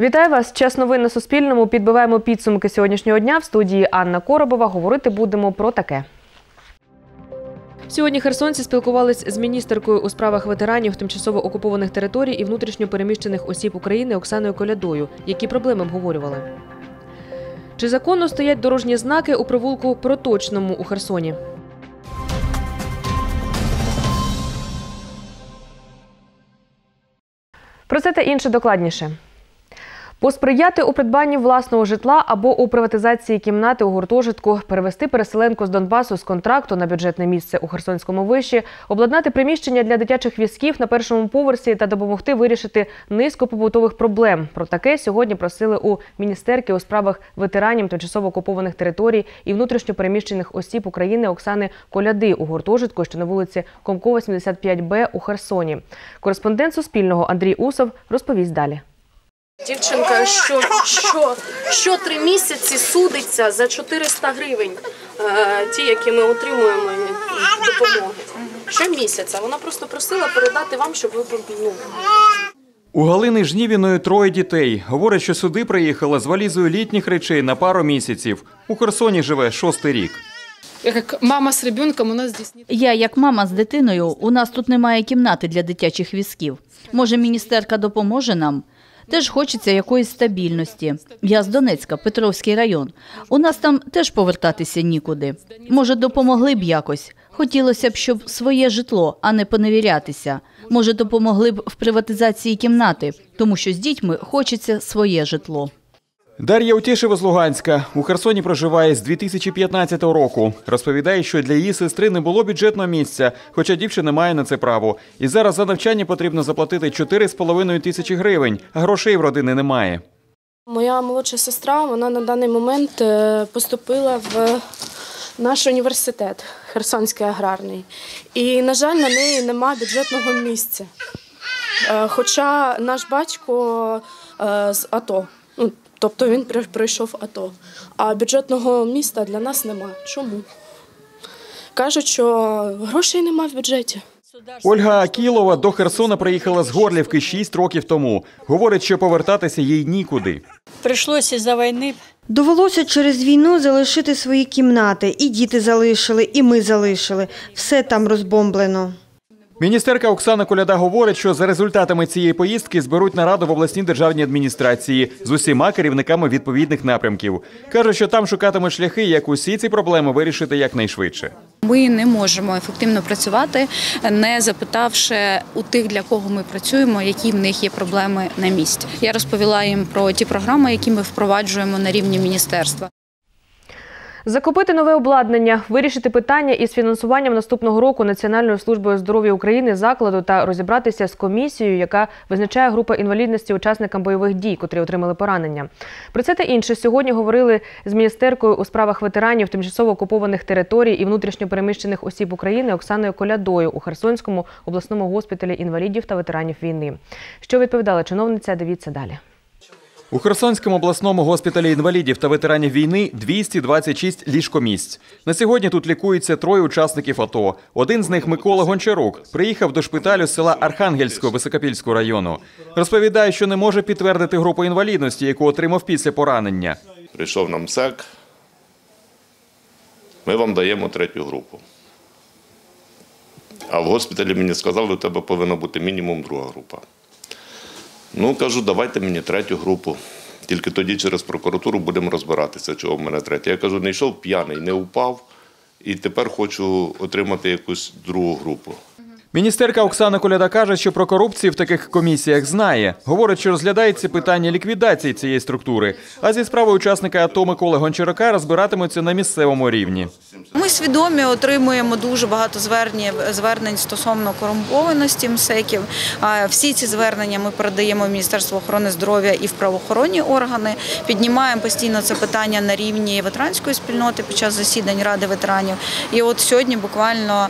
Вітаю вас! Час новин на Суспільному. Підбиваємо підсумки сьогоднішнього дня. В студії Анна Коробова говорити будемо про таке. Сьогодні херсонці спілкувались з міністеркою у справах ветеранів тимчасово окупованих територій і внутрішньо переміщених осіб України Оксаною Колядою. Які проблеми обговорювали? Чи законно стоять дорожні знаки у провулку Проточному у Херсоні? Про це та інше докладніше. Посприяти у придбанні власного житла або у приватизації кімнати у гуртожитку, перевести переселенку з Донбасу з контракту на бюджетне місце у Херсонському виші, обладнати приміщення для дитячих візків на першому поверсі та допомогти вирішити низку побутових проблем. Про таке сьогодні просили у міністерки у справах ветеранів тимчасово окупованих територій і внутрішньо переміщених осіб України Оксани Коляди у гуртожитку, що на вулиці Комкова, 75Б у Херсоні. Кореспондент Суспільного Андрій Усов розповість далі. Дівчинка, що, що, що три місяці судиться за 400 гривень, е, ті, які ми отримуємо допомоги. Щомісяця. Вона просто просила передати вам, щоб ви ну, У Галини Жнівіної троє дітей. Говорить, що сюди приїхала з валізою літніх речей на пару місяців. У Херсоні живе шостий рік. Я как мама с ребенком, у нас здесь. Я, як мама з дитиною, у нас тут немає кімнати для дитячих візків. Може, міністерка допоможе нам? Теж хочеться якоїсь стабільності. Я з Донецька, Петровський район. У нас там теж повертатися нікуди. Може, допомогли б якось. Хотілося б, щоб своє житло, а не поневірятися. Може, допомогли б в приватизації кімнати, тому що з дітьми хочеться своє житло. Дар'я Утєшева з Луганська у Херсоні проживає з 2015 року. Розповідає, що для її сестри не було бюджетного місця, хоча дівчина має на це право. І зараз за навчання потрібно заплатити 4,5 тисячі гривень, а грошей в родини немає. Моя молодша сестра, вона на даний момент е, поступила в наш університет Херсонський аграрний. І, на жаль, на неї нема бюджетного місця. Е, Хоча наш батько е, з АТО, ну, тобто він пройшов АТО, а бюджетного міста для нас нема. Чому? Кажуть, що грошей нема в бюджеті. Ольга Акілова до Херсона приїхала з Горлівки 6 років тому. Говорить, що повертатися їй нікуди. Прийшлося за війни. Довелося через війну залишити свої кімнати. І діти залишили, і ми залишили. Все там розбомблено. Міністерка Оксана Коляда говорить, що за результатами цієї поїздки зберуть нараду в обласній державній адміністрації з усіма керівниками відповідних напрямків. Каже, що там шукатимуть шляхи, як усі ці проблеми вирішити якнайшвидше. Ми не можемо ефективно працювати, не запитавши у тих, для кого ми працюємо, які в них є проблеми на місці. Я розповіла їм про ті програми, які ми впроваджуємо на рівні міністерства. Закупити нове обладнання, вирішити питання із фінансуванням наступного року Національною службою здоров'я України закладу та розібратися з комісією, яка визначає група інвалідності учасникам бойових дій, котрі отримали поранення. Про це та інше сьогодні говорили з міністеркою у справах ветеранів тимчасово окупованих територій і внутрішньо переміщених осіб України Оксаною Колядою у Херсонському обласному госпіталі інвалідів та ветеранів війни. Що відповідала чиновниця? Дивіться далі. У Херсонському обласному госпіталі інвалідів та ветеранів війни 226 ліжкомісць. На сьогодні тут лікуються троє учасників АТО. Один з них Микола Гончарук. Приїхав до шпиталю з села Архангельського Високопільського району. Розповідає, що не може підтвердити групу інвалідності, яку отримав після поранення. Прийшов нам МСЕК, ми вам даємо третю групу. А в госпіталі мені сказали, у тебе повинна бути мінімум друга група. Ну, кажу, давайте мені третю групу. Тільки тоді через прокуратуру будемо розбиратися, чого в мене третя. Я кажу, не йшов п'яний, не упав, і тепер хочу отримати якусь другу групу. Міністерка Оксана Коляда каже, що про корупцію в таких комісіях знає. Говорить, що розглядається питання ліквідації цієї структури. А зі справою учасника АТО Миколи Гончарука розбиратимуться на місцевому рівні. Ми свідомі отримуємо дуже багато звернень, стосовно корумпованості МСЕКів. Всі ці звернення ми передаємо в Міністерство охорони здоров'я і в правоохоронні органи. Піднімаємо постійно це питання на рівні ветеранської спільноти під час засідань Ради ветеранів. І от сьогодні буквально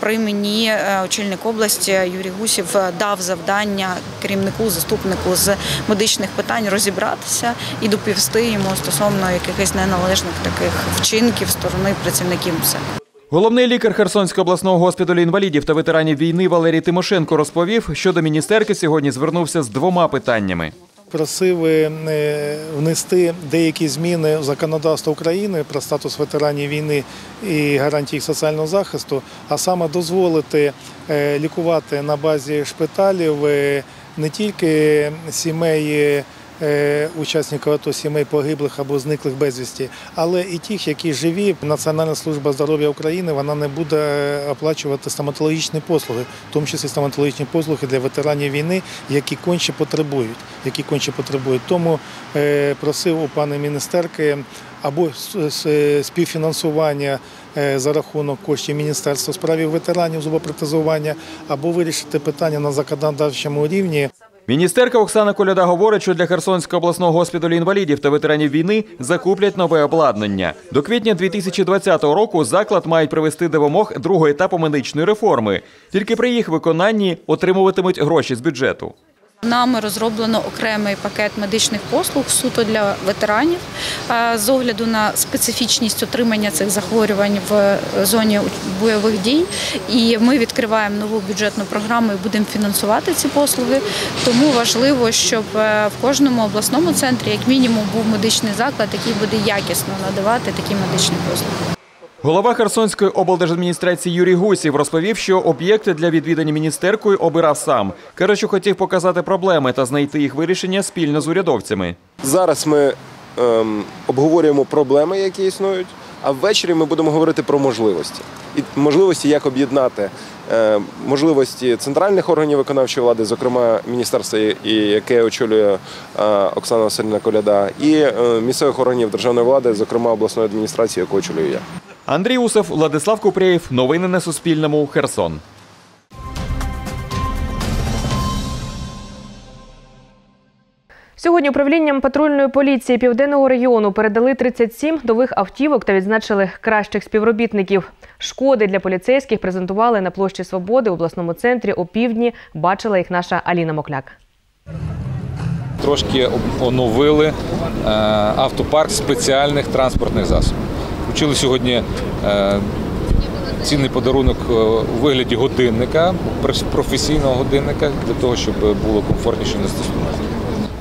при мені е, очільник області Юрій Гусів е, дав завдання керівнику, заступнику з медичних питань розібратися і доповісти йому стосовно якихось неналежних таких вчинків сторони працівників. Головний лікар Херсонського обласного госпіталю інвалідів та ветеранів війни Валерій Тимошенко розповів, що до міністерки сьогодні звернувся з двома питаннями. Просили е, внести деякі зміни в законодавство України про статус ветеранів війни і гарантії їх соціального захисту, а саме дозволити е, лікувати на базі шпиталів е, не тільки сімей. Е, Учасників АТО сімей погиблих або зниклих безвісті, але і тих, які живі. Національна служба здоров'я України вона не буде оплачувати стоматологічні послуги, в тому числі стоматологічні послуги для ветеранів війни, які конче потребують. Які конче потребують. Тому е, просив у пана міністерки або співфінансування е, за рахунок коштів Міністерства справів ветеранів зубопротезування, або вирішити питання на законодавчому рівні. Міністерка Оксана Коляда говорить, що для Херсонського обласного госпіталю інвалідів та ветеранів війни закуплять нове обладнання. До квітня 2020 року заклад мають привести до вимог другого етапу медичної реформи. Тільки при їх виконанні отримуватимуть гроші з бюджету. Нами розроблено окремий пакет медичних послуг суто для ветеранів е, з огляду на специфічність отримання цих захворювань в зоні бойових дій. І ми відкриваємо нову бюджетну програму і будемо фінансувати ці послуги. Тому важливо, щоб е, в кожному обласному центрі, як мінімум, був медичний заклад, який буде якісно надавати такі медичні послуги. Голова Херсонської облдержадміністрації Юрій Гусів розповів, що об'єкти для відвідання міністеркою обирав сам. Каже, що хотів показати проблеми та знайти їх вирішення спільно з урядовцями. Зараз ми ем, обговорюємо проблеми, які існують, а ввечері ми будемо говорити про можливості. І можливості, як об'єднати е, можливості центральних органів виконавчої влади, зокрема міністерства, яке очолює е, Оксана Васильівна Коляда, і е, місцевих органів державної влади, зокрема обласної адміністрації, яку очолюю я. Андрій Усов, Владислав Купрєєв. Новини на Суспільному. Херсон. Сьогодні управлінням патрульної поліції південного регіону передали 37 нових автівок та відзначили кращих співробітників. Шкоди для поліцейських презентували на площі Свободи у обласному центрі о півдні. Бачила їх наша Аліна Мокляк. трошки оновили е, автопарк спеціальних транспортних засобів. Вручили сьогодні е, цінний подарунок е, у вигляді годинника, професійного годинника, для того, щоб було комфортніше на службу.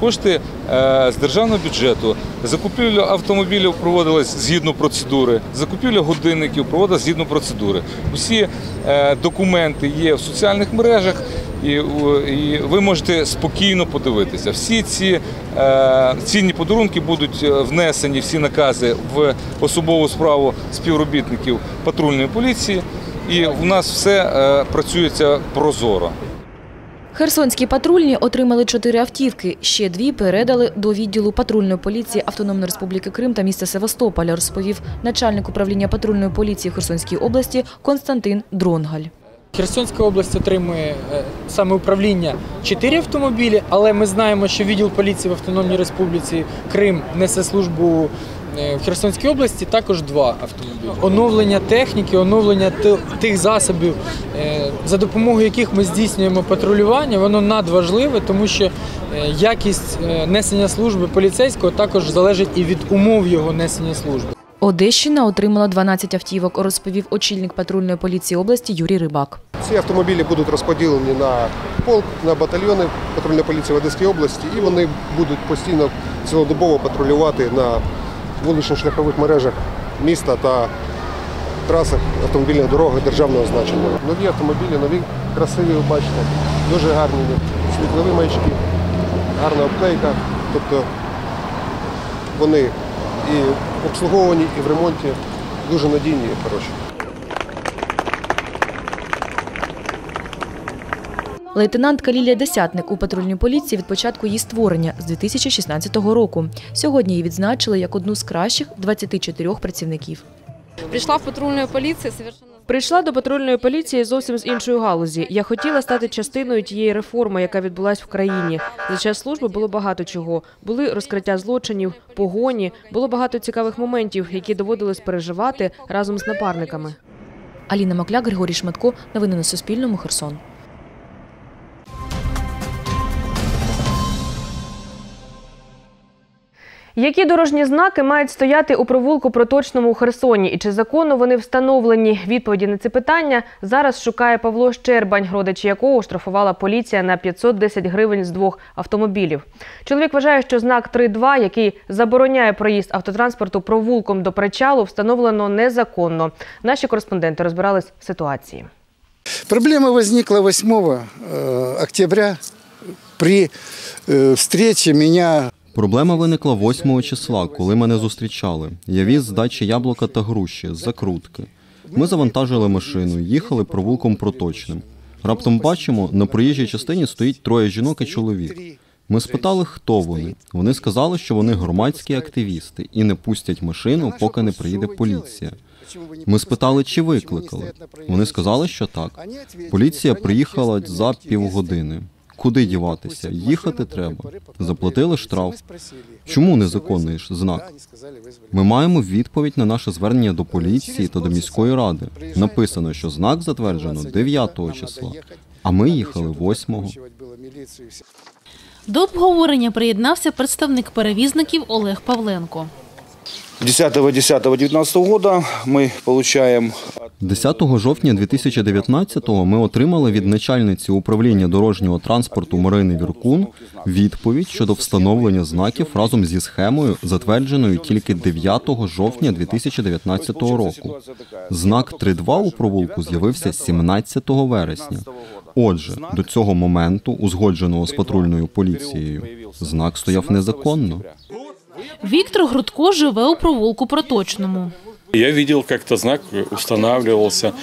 Кошти е, з державного бюджету, закупівля автомобілів проводилась згідно процедури, закупівля годинників проводилась згідно процедури. Усі е, документи є в соціальних мережах, і, ви можете спокійно подивитися. Всі ці е, цінні подарунки будуть внесені, всі накази в особову справу співробітників патрульної поліції, і у нас все працюється прозоро. Херсонські патрульні отримали чотири автівки. Ще дві передали до відділу патрульної поліції Автономної Республіки Крим та міста Севастополя, розповів начальник управління патрульної поліції Херсонської області Константин Дронгаль. Херсонська область отримує е, саме управління чотири автомобілі, але ми знаємо, що відділ поліції в Автономній Республіці Крим несе службу в Херсонській області також два автомобілі. Оновлення техніки, оновлення тих засобів, е, за допомогою яких ми здійснюємо патрулювання, воно надважливе, тому що е, якість е, несення служби поліцейського також залежить і від умов його несення служби. Одещина отримала 12 автівок, розповів очільник патрульної поліції області Юрій Рибак. Ці автомобілі будуть розподілені на полк, на батальйони патрульної поліції в Одеській області, і вони будуть постійно цілодобово патрулювати на вулично-шляхових мережах міста та трасах автомобільних дорог державного значення. Нові автомобілі, нові красиві, ви бачите, дуже гарні світлові маячки, гарна обклейка. Тобто вони і обслуговані, і в ремонті дуже надійні і Лейтенантка Лілія Десятник у патрульній поліції від початку її створення з 2016 року. Сьогодні її відзначили як одну з кращих 24 працівників. Прийшла в патрульную полицию совершенно Прийшла до патрульної поліції зовсім з іншої галузі. Я хотіла стати частиною тієї реформи, яка відбулась в країні. За час служби було багато чого. Були розкриття злочинів, погоні, було багато цікавих моментів, які доводилось переживати разом з напарниками. Аліна Макляк, Григорій Шматко. Новини на Суспільному. Херсон. Які дорожні знаки мають стояти у провулку проточному у Херсоні і чи законно вони встановлені? Відповіді на ці питання зараз шукає Павло Щербань, родичі якого штрафувала поліція на 510 гривень з двох автомобілів. Чоловік вважає, що знак 3.2, який забороняє проїзд автотранспорту провулком до причалу, встановлено незаконно. Наші кореспонденти розбирались в ситуації. Проблема возникла 8 э, октября при э, встрече меня Проблема виникла 8 числа, коли мене зустрічали. Я віз з дачі яблука та груші з закрутки. Ми завантажили машину, їхали провулком проточним. Раптом бачимо, на проїжджій частині стоїть троє жінок і чоловік. Ми спитали, хто вони. Вони сказали, що вони громадські активісти і не пустять машину, поки не приїде поліція. Ми спитали, чи викликали. Вони сказали, що так. Поліція приїхала за півгодини. Куди діватися? Їхати треба. Заплатили штраф. Чому незаконний знак? Ми маємо відповідь на наше звернення до поліції та до міської ради. Написано, що знак затверджено 9 числа, а ми їхали 8. До обговорення приєднався представник перевізників Олег Павленко. 10.10.19 года мы получаем 10 жовтня 2019-го ми отримали від начальниці управління дорожнього транспорту Марини Віркун відповідь щодо встановлення знаків разом зі схемою, затвердженою тільки 9 жовтня 2019 року. Знак 3.2 у провулку з'явився 17 вересня. Отже, до цього моменту, узгодженого з патрульною поліцією, знак стояв незаконно. Віктор Грудко живе у провулку Проточному. Я видел, как-то знак устанавливался.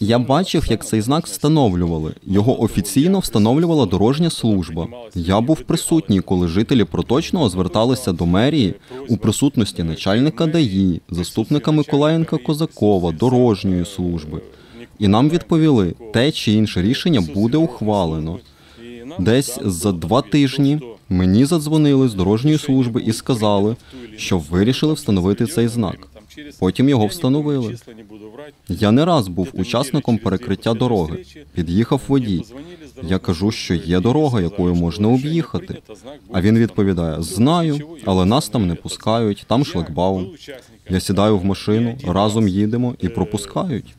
Я бачив, як цей знак встановлювали. Його офіційно встановлювала дорожня служба. Я був присутній, коли жителі проточного зверталися до мерії у присутності начальника ДАІ, заступника Миколаєнка Козакова, дорожньої служби. І нам відповіли, те чи інше рішення буде ухвалено. Десь за два тижні мені задзвонили з дорожньої служби і сказали, що вирішили встановити цей знак. Потім його встановили. Я не раз був учасником перекриття дороги. Під'їхав водій. Я кажу, що є дорога, якою можна об'їхати. А він відповідає: знаю, але нас там не пускають, там шлагбаум. Я сідаю в машину, разом їдемо і пропускають.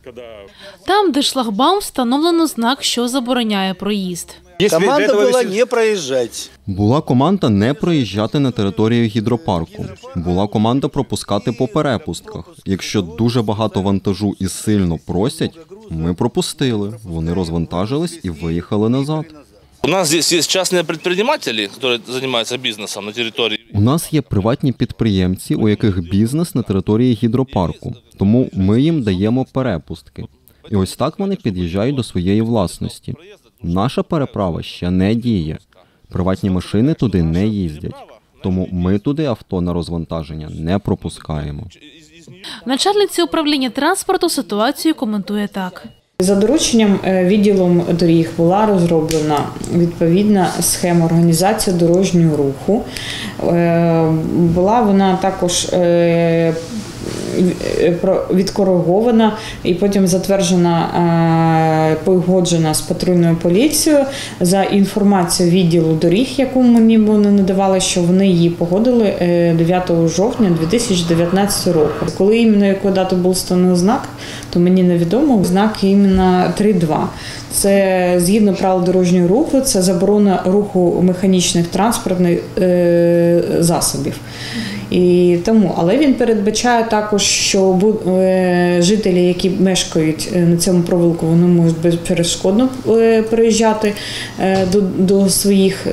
Там, де шлагбаум, встановлено знак, що забороняє проїзд. Команда была не проезжать. Була команда не проїжджати на територію гідропарку. Була команда пропускати по перепустках. Якщо дуже багато вантажу і сильно просять, ми пропустили. Вони розвантажились і виїхали назад. У нас здесь есть частные предприниматели, которые занимаются бизнесом на территории. У нас є приватні підприємці, у яких бізнес на території гідропарку, тому ми їм даємо перепустки. І ось так вони під'їжджають до своєї власності. Наша переправа ще не діє. Приватні машини туди не їздять. Тому ми туди авто на розвантаження не пропускаємо. Начальниця управління транспорту ситуацію коментує так. За дорученням е, відділом доріг була розроблена відповідна схема організації дорожнього руху. Е, Була вона також е, відкоригована і потім затверджена, е, погоджена з патрульною поліцією за інформацією відділу доріг, яку мені вони надавали, що вони її погодили е, 9 жовтня 2019 року. Коли іменно яку дату був встановлений знак, то мені невідомо знак іменно 3.2. Це згідно правил дорожнього руху, це заборона руху механічних транспортних е, засобів. І тому, але він передбачає також, що е, жителі, які мешкають е, на цьому провулку, вони можуть безперешкодно е, переїжджати до, до своїх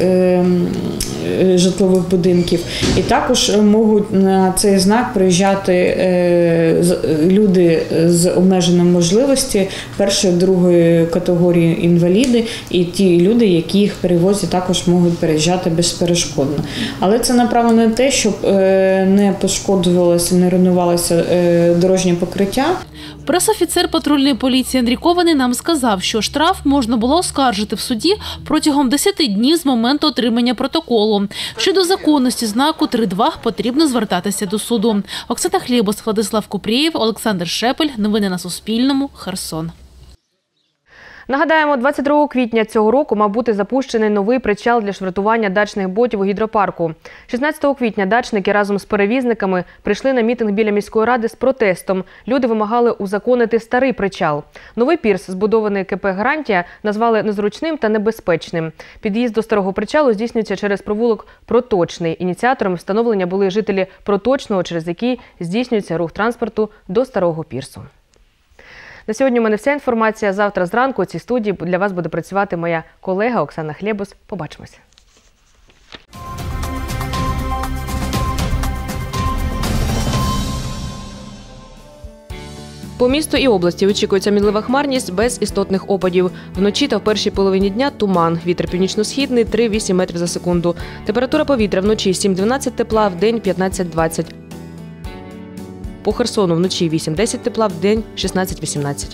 житлових будинків. І також можуть на цей знак приїжджати люди з обмеженою можливості першої, другої категорії інваліди, і ті люди, які їх перевозять, також можуть переїжджати безперешкодно. Але це направлено на те, щоб не пошкоджувалося, не руйнувалося е, дорожнє покриття. Пресофіцер патрульної поліції Андрій Кований нам сказав, що штраф можна було оскаржити в суді протягом 10 днів з моменту отримання протоколу. Щодо законності знаку 3.2 потрібно звертатися до суду. Оксана Хлібос, Владислав Купрієв, Олександр Шепель. Новини на Суспільному. Херсон. Нагадаємо, 22 квітня цього року мав бути запущений новий причал для швартування дачних ботів у гідропарку. 16 квітня дачники разом з перевізниками прийшли на мітинг біля міської ради з протестом. Люди вимагали узаконити старий причал. Новий пірс, збудований КП Гарантія, назвали незручним та небезпечним. Під'їзд до старого причалу здійснюється через провулок Проточний. Ініціатором встановлення були жителі Проточного, через який здійснюється рух транспорту до старого пірсу. На сьогодні у мене вся інформація. Завтра зранку у цій студії для вас буде працювати моя колега Оксана Хлєбус. Побачимося. По місту і області очікується мінлива хмарність без істотних опадів. Вночі та в першій половині дня туман. Вітер північно-східний 3-8 метрів за секунду. Температура повітря вночі 7-12 тепла, в день 15-20. По Херсону вночі 8-10 тепла, в день 16-18.